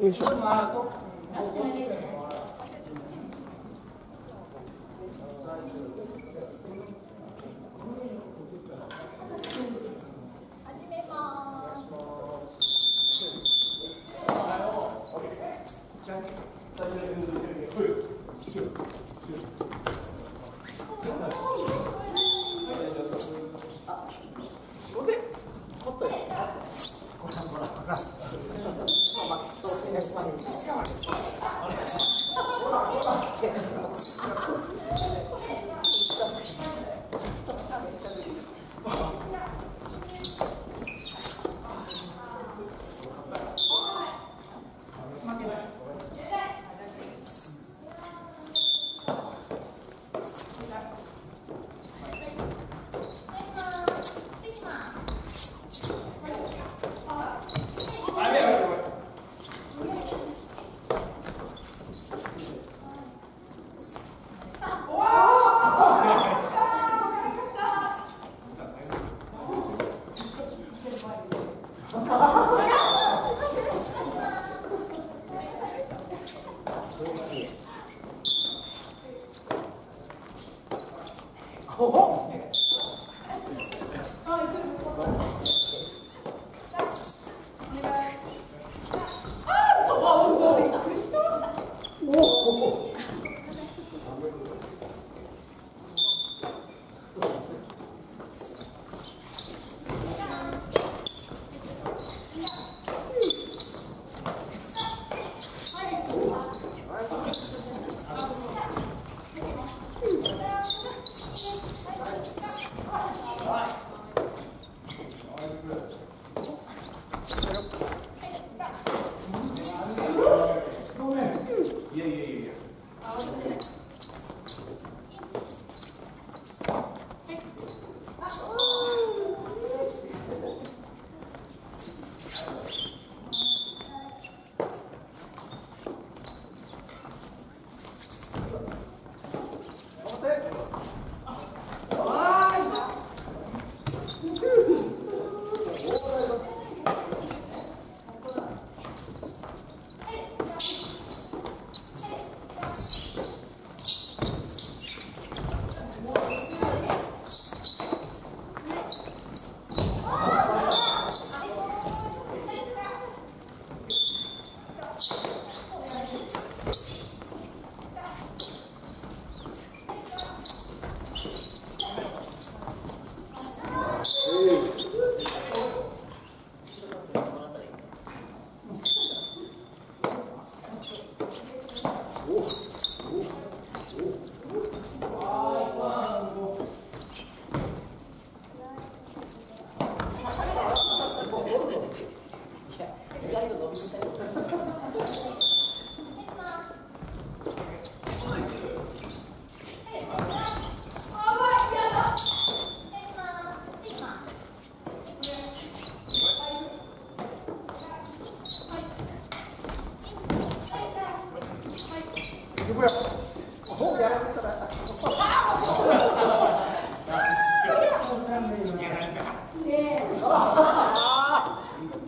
よ Come on, come. Oh.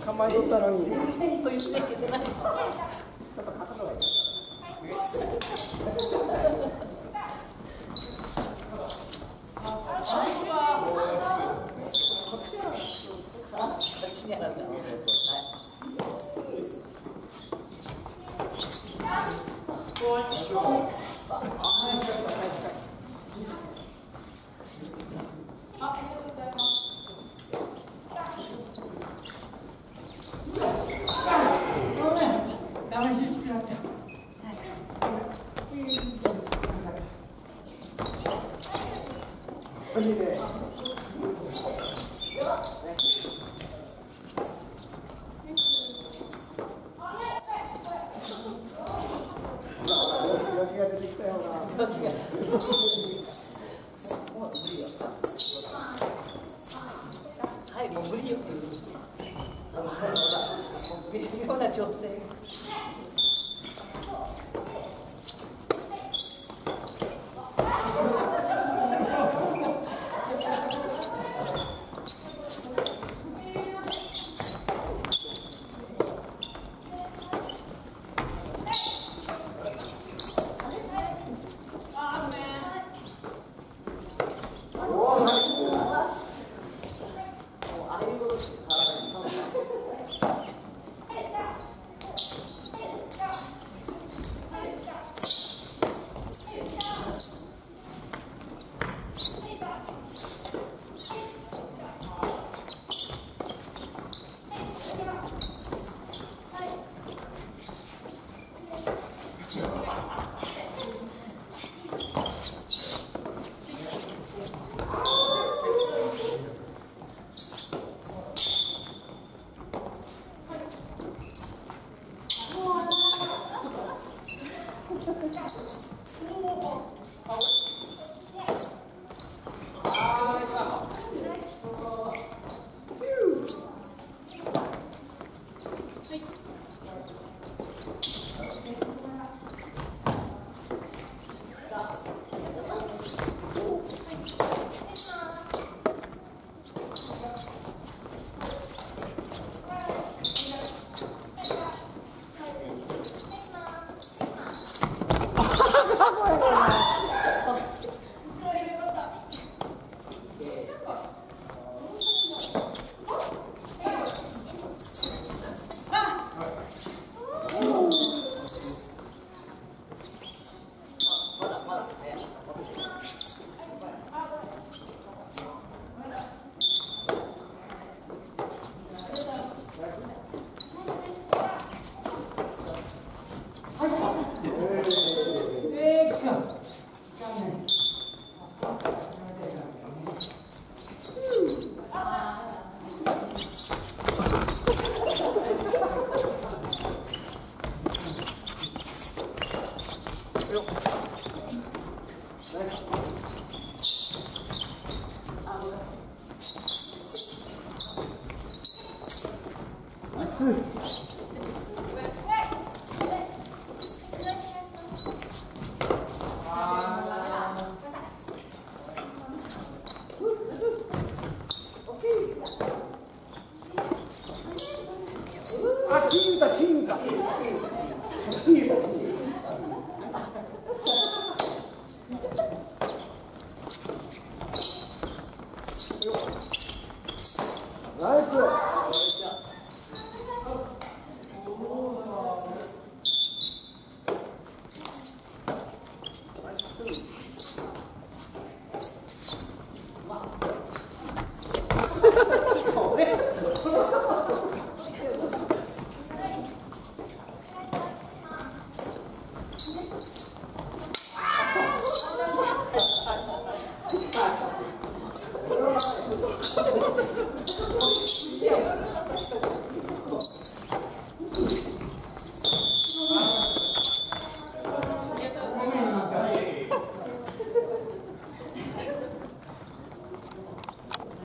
構えとったのに。気がよなはい、もう無理よ。微妙な調整。あ、い や